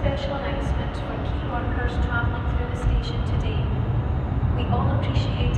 special announcement for key workers travelling through the station today. We all appreciate